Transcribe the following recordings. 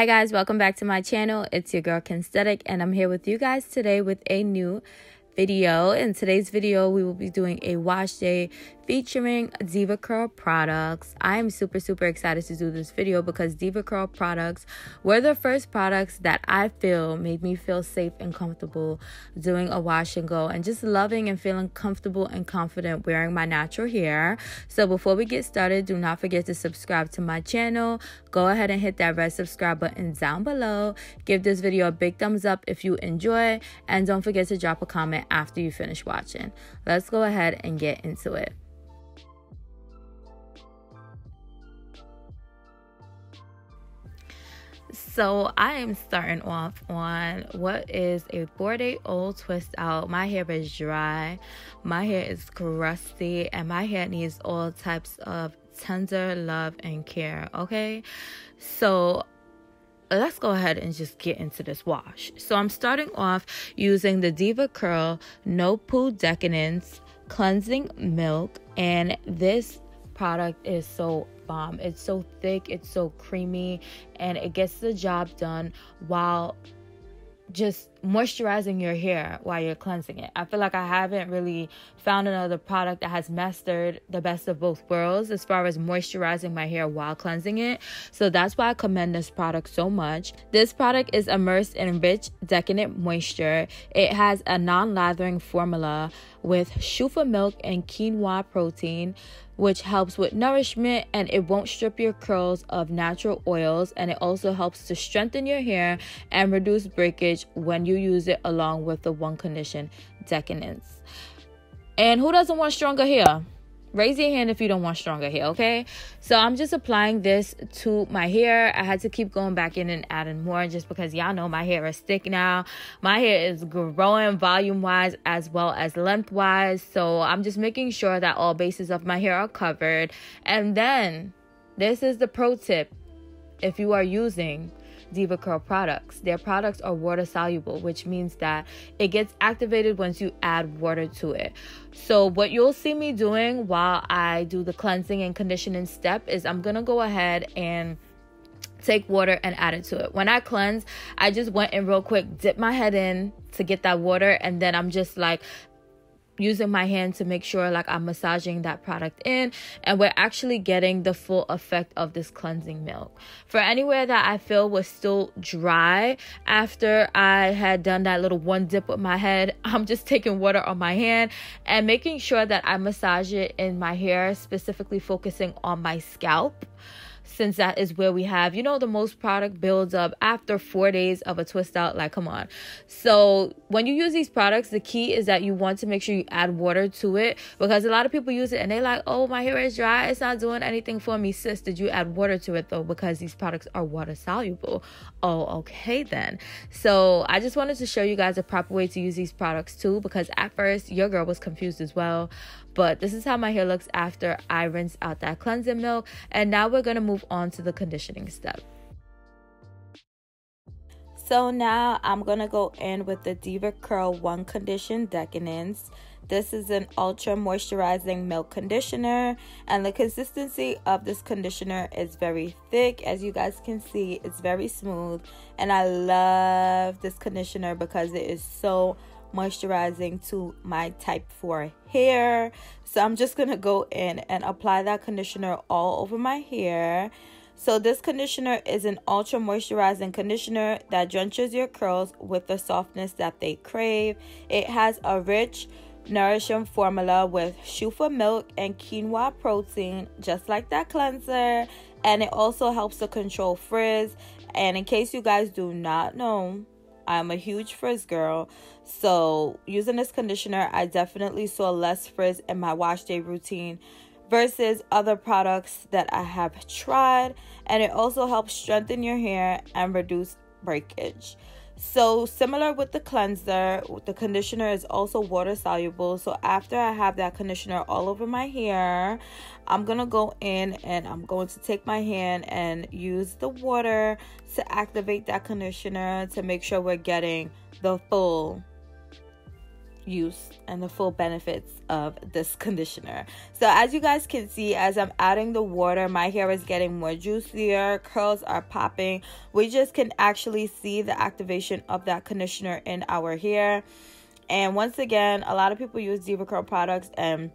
Hi guys, welcome back to my channel. It's your girl Kensthetic and I'm here with you guys today with a new video. In today's video, we will be doing a wash day featuring DevaCurl products. I am super, super excited to do this video because DevaCurl products were the first products that I feel made me feel safe and comfortable doing a wash and go and just loving and feeling comfortable and confident wearing my natural hair. So before we get started, do not forget to subscribe to my channel. Go ahead and hit that red subscribe button down below. Give this video a big thumbs up if you enjoy and don't forget to drop a comment after you finish watching. Let's go ahead and get into it. So I am starting off on what is a four day old twist out. My hair is dry, my hair is crusty, and my hair needs all types of tender love and care. Okay, so let's go ahead and just get into this wash. So I'm starting off using the DevaCurl No Poo Decadence Cleansing Milk, and this product is so bomb. It's so thick, it's so creamy, and it gets the job done while just moisturizing your hair while you're cleansing it. I feel like I haven't really found another product that has mastered the best of both worlds as far as moisturizing my hair while cleansing it. So that's why I commend this product so much. This product is immersed in rich, decadent moisture. It has a non lathering formula with chufa milk and quinoa protein which helps with nourishment and it won't strip your curls of natural oils and it also helps to strengthen your hair and reduce breakage when you use it along with the one condition decadence. And who doesn't want stronger hair? Raise your hand if you don't want stronger hair okay? So i'm just applying this to my hair. I had to keep going back in and adding more just because y'all know my hair is thick now. My hair is growing volume wise as well as length wise so i'm just making sure that all bases of my hair are covered. And then this is the pro tip if you are using DevaCurl products. Their products are water soluble, which means that it gets activated once you add water to it. So, what you'll see me doing while I do the cleansing and conditioning step is I'm gonna go ahead and take water and add it to it. When I cleanse, I just went in real quick, dip my head in to get that water, and then I'm just like using my hand to make sure like I'm massaging that product in and we're actually getting the full effect of this cleansing milk. For anywhere that I feel was still dry after I had done that little one dip with my head, I'm just taking water on my hand and making sure that I massage it in my hair, specifically focusing on my scalp since that is where we have, you know, the most product builds up after four days of a twist out. Like, come on. So, when you use these products, the key is that you want to make sure you add water to it because a lot of people use it and they're like, oh, my hair is dry. It's not doing anything for me. Sis, did you add water to it though? Because these products are water soluble. Oh, okay, then. So, I just wanted to show you guys a proper way to use these products too because at first, your girl was confused as well. But this is how my hair looks after I rinse out that cleansing milk. And now we're going to move on to the conditioning step. So now I'm going to go in with the DevaCurl One Condition Decadence. This is an ultra moisturizing milk conditioner and the consistency of this conditioner is very thick. As you guys can see, it's very smooth and I love this conditioner because it is so moisturizing to my type 4 hair. So I'm just going to go in and apply that conditioner all over my hair. So this conditioner is an ultra moisturizing conditioner that drenches your curls with the softness that they crave. It has a rich, nourishing formula with chufa milk and quinoa protein, just like that cleanser. And it also helps to control frizz. And in case you guys do not know, I'm a huge frizz girl. So, using this conditioner, I definitely saw less frizz in my wash day routine versus other products that I have tried. And it also helps strengthen your hair and reduce breakage. So, similar with the cleanser, the conditioner is also water soluble. So, after I have that conditioner all over my hair, I'm gonna go in and I'm going to take my hand and use the water to activate that conditioner to make sure we're getting the full use and the full benefits of this conditioner. So as you guys can see as I'm adding the water my hair is getting more juicier curls are popping we just can actually see the activation of that conditioner in our hair and once again a lot of people use DevaCurl products and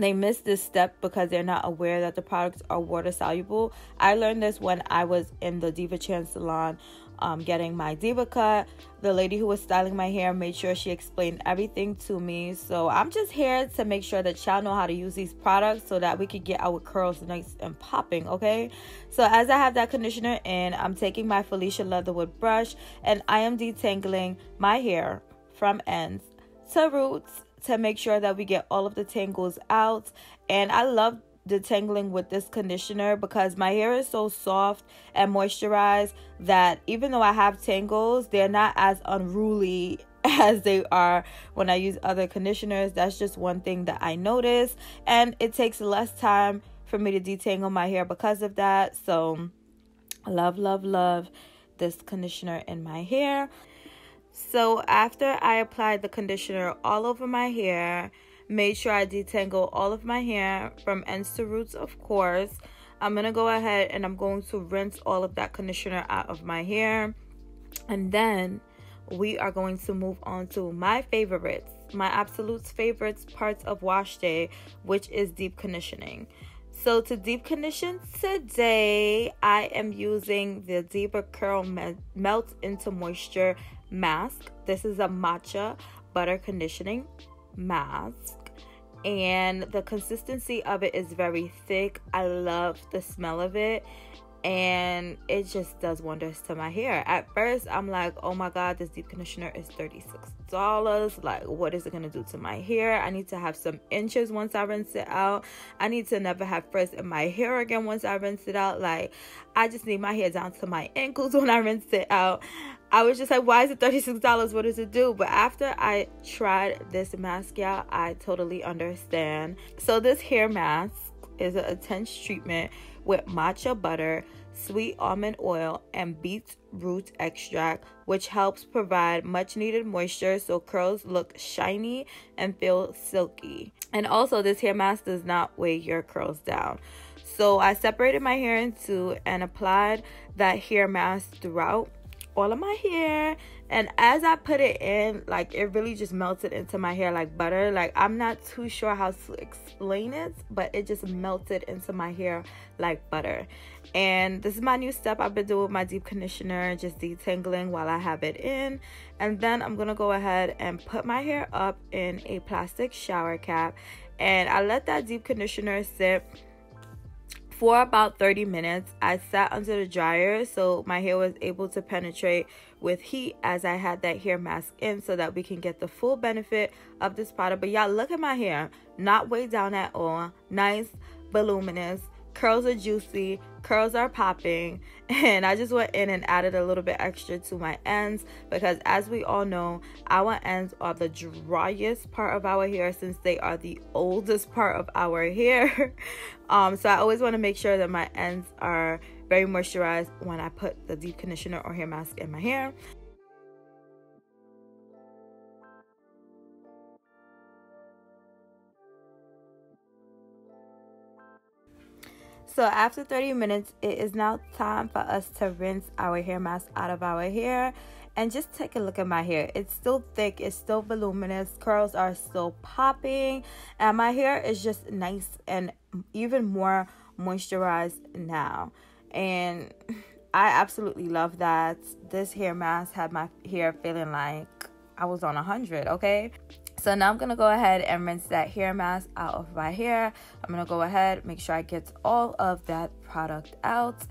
they miss this step because they're not aware that the products are water soluble. I learned this when I was in the Devachan salon um, getting my Devacut. The lady who was styling my hair made sure she explained everything to me. So I'm just here to make sure that y'all know how to use these products so that we could get our curls nice and popping, okay? So as I have that conditioner in, I'm taking my Felicia Leatherwood brush and I am detangling my hair from ends to roots to make sure that we get all of the tangles out. And I love detangling with this conditioner because my hair is so soft and moisturized that even though I have tangles, they're not as unruly as they are when I use other conditioners. That's just one thing that I notice. And it takes less time for me to detangle my hair because of that. So, love, love, love this conditioner in my hair. So after I applied the conditioner all over my hair, made sure I detangle all of my hair from ends to roots, of course. I'm going to go ahead and I'm going to rinse all of that conditioner out of my hair. And then we are going to move on to my favorites, my absolute favorites parts of wash day, which is deep conditioning. So to deep condition today, I am using the DevaCurl Melt into Moisture mask. This is a matcha butter conditioning mask and the consistency of it is very thick. I love the smell of it and it just does wonders to my hair. At first, I'm like, oh my god, this deep conditioner is $36. Like, what is it gonna do to my hair? I need to have some inches once I rinse it out. I need to never have frizz in my hair again once I rinse it out. Like, I just need my hair down to my ankles when I rinse it out. I was just like, why is it $36? What does it do? But after I tried this mask out, I totally understand. So, this hair mask is an intense treatment with matcha butter, sweet almond oil, and beetroot extract, which helps provide much needed moisture so curls look shiny and feel silky. And also, this hair mask does not weigh your curls down. So, I separated my hair in two and applied that hair mask throughout all of my hair. And as i put it in like it really just melted into my hair like butter. Like i'm not too sure how to explain it but it just melted into my hair like butter. And this is my new step. I've been doing with my deep conditioner just detangling while i have it in. And then i'm gonna go ahead and put my hair up in a plastic shower cap. And i let that deep conditioner sit for about 30 minutes. I sat under the dryer so my hair was able to penetrate with heat as I had that hair mask in so that we can get the full benefit of this product. But y'all, look at my hair. Not weighed down at all. Nice, voluminous curls are juicy curls are popping and i just went in and added a little bit extra to my ends because as we all know our ends are the driest part of our hair since they are the oldest part of our hair. Um so i always want to make sure that my ends are very moisturized when i put the deep conditioner or hair mask in my hair So after 30 minutes, it is now time for us to rinse our hair mask out of our hair. And just take a look at my hair. It's still thick, it's still voluminous, curls are still popping, and my hair is just nice and even more moisturized now. And I absolutely love that. This hair mask had my hair feeling like I was on 100, okay? So now I'm going to go ahead and rinse that hair mask out of my hair. I'm going to go ahead, make sure I get all of that product out.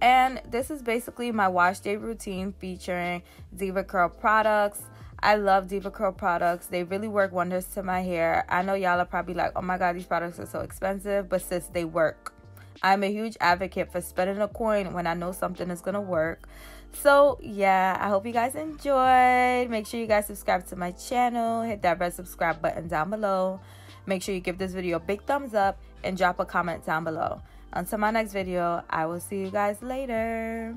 And this is basically my wash day routine featuring DevaCurl products. I love DevaCurl products. They really work wonders to my hair. I know y'all are probably like, oh my god, these products are so expensive, but sis, they work. I'm a huge advocate for spending a coin when I know something is going to work. So, yeah, I hope you guys enjoyed. Make sure you guys subscribe to my channel. Hit that red subscribe button down below. Make sure you give this video a big thumbs up and drop a comment down below. Until my next video, I will see you guys later.